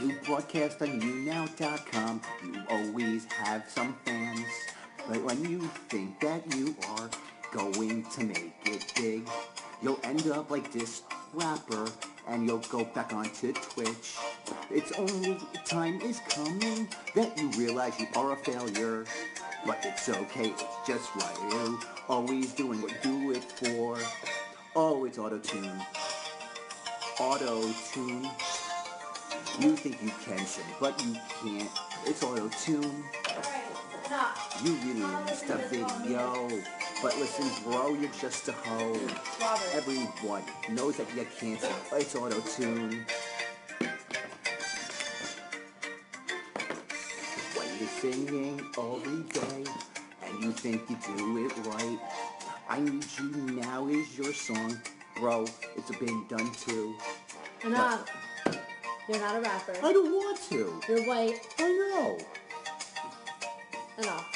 you broadcast on YouNow.com, you always have some fans. But when you think that you are going to make it big, you'll end up like this rapper and you'll go back onto Twitch. It's only time is coming that you realize you are a failure. But it's okay, it's just what you always doing what you do it for. Oh, it's auto-tune. Auto-tune. You think you can sing, but you can't. It's auto-tune. You released a video. But listen, bro, you're just a hoe. Everyone knows that you can't sing. It's auto-tune. When you're singing every day and you think you do it right, I Need You Now is your song. Bro, it's been done too. Enough. You're not a rapper. I don't want to. You're white. I know. Enough.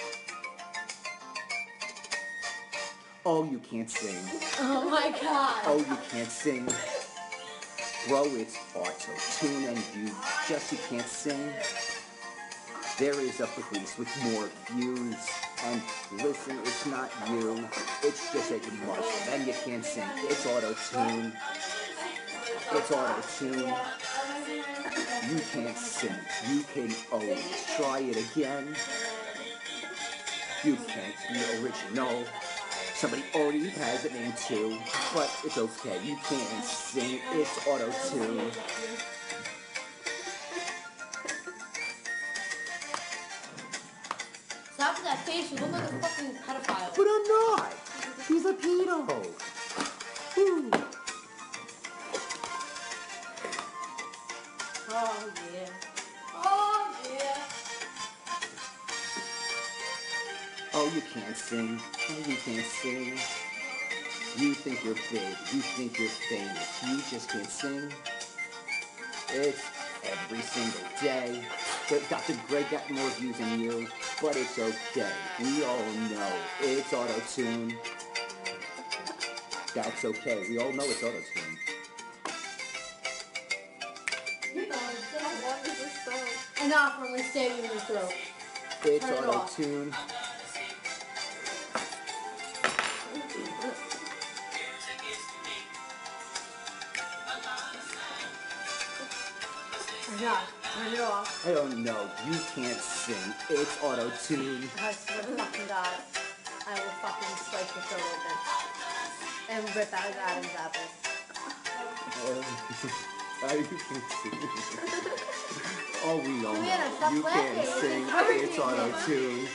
Oh, you can't sing. Oh my god. Oh, you can't sing. Bro, it's auto-tune and you just you can't sing. There is a place with more views. And listen, it's not you. It's just that you must. And you can't sing. It's auto-tune. It's auto-tune. You can't sing. You can always try it again. You can't be original. Somebody already has it named too, but it's okay. You can't sing. It's auto-tune. Stop with that face. You look like a fucking pedophile. But I'm not. He's a pedo. Whew. Oh yeah. Oh yeah. Oh, you can't sing. Oh, you can't sing. You think you're big. You think you're famous. You just can't sing. It's every single day. But Dr. Greg got more views than you, but it's okay. We all know it's auto-tune. That's okay. We all know it's auto-tune. Enough. I'm gonna stab you in the throat. It's Turn it off. auto-tune. Enough. Turn it off. I don't know. You can't sing. It's auto-tune. I swear to fucking God. I will fucking slice your throat open. And rip out Adam's apple. Oh, you can sing. oh, we all know. You can't sing. It's auto-tune.